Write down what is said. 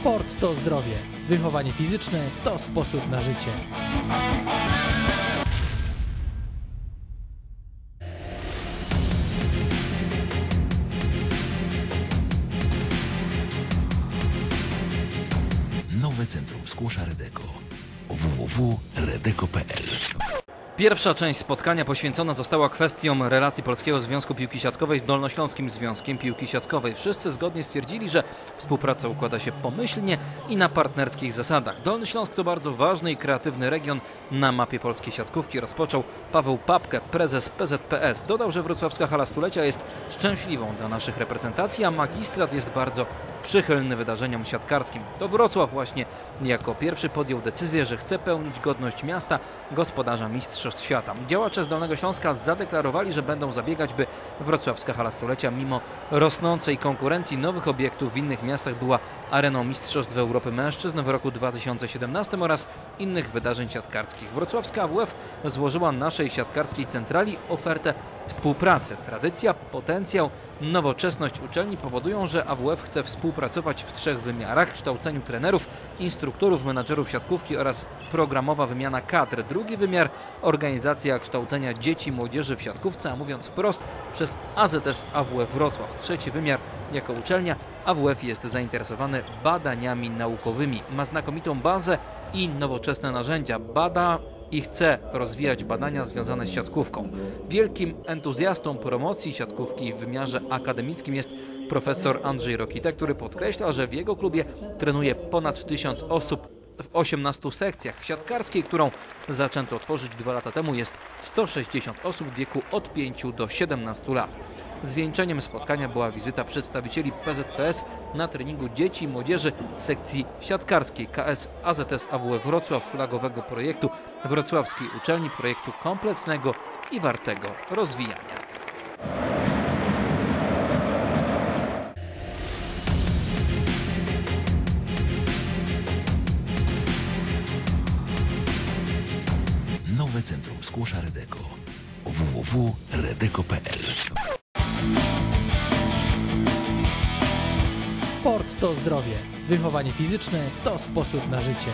Sport to zdrowie. Wychowanie fizyczne to sposób na życie. Nowe Centrum Skłosza Redeko www.redeko.pl Pierwsza część spotkania poświęcona została kwestiom relacji Polskiego Związku Piłki Siatkowej z Dolnośląskim Związkiem Piłki Siatkowej. Wszyscy zgodnie stwierdzili, że współpraca układa się pomyślnie i na partnerskich zasadach. Dolny Śląsk to bardzo ważny i kreatywny region na mapie polskiej siatkówki. Rozpoczął Paweł Papkę, prezes PZPS. Dodał, że wrocławska hala stulecia jest szczęśliwą dla naszych reprezentacji, a magistrat jest bardzo przychylny wydarzeniom siatkarskim. To Wrocław właśnie jako pierwszy podjął decyzję, że chce pełnić godność miasta gospodarza Mistrzostw Świata. Działacze z Dolnego Śląska zadeklarowali, że będą zabiegać, by wrocławska hala stulecia mimo rosnącej konkurencji nowych obiektów w innych miastach była areną Mistrzostw Europy Mężczyzn w roku 2017 oraz innych wydarzeń siatkarskich. Wrocławska AWF złożyła naszej siatkarskiej centrali ofertę współpracy. Tradycja, potencjał, nowoczesność uczelni powodują, że AWF chce współpracować w trzech wymiarach: kształceniu trenerów, instruktorów, menadżerów siatkówki oraz programowa wymiana kadr. Drugi wymiar organizacja kształcenia dzieci młodzieży w siatkówce, a mówiąc wprost, przez AZS AWF Wrocław. Trzeci wymiar jako uczelnia AWF jest zainteresowany badaniami naukowymi. Ma znakomitą bazę i nowoczesne narzędzia. Bada i chce rozwijać badania związane z siatkówką. Wielkim entuzjastą promocji siatkówki w wymiarze akademickim jest profesor Andrzej Rokita, który podkreśla, że w jego klubie trenuje ponad tysiąc osób w 18 sekcjach. W siatkarskiej, którą zaczęto tworzyć dwa lata temu, jest 160 osób w wieku od 5 do 17 lat. Zwieńczeniem spotkania była wizyta przedstawicieli PZPS na treningu dzieci i młodzieży sekcji siatkarskiej KS AZS AWF Wrocław flagowego projektu Wrocławskiej Uczelni projektu kompletnego i wartego rozwijania. Nowe Centrum Skłosza Redeko www.redeko.pl Sport to zdrowie. Wychowanie fizyczne to sposób na życie.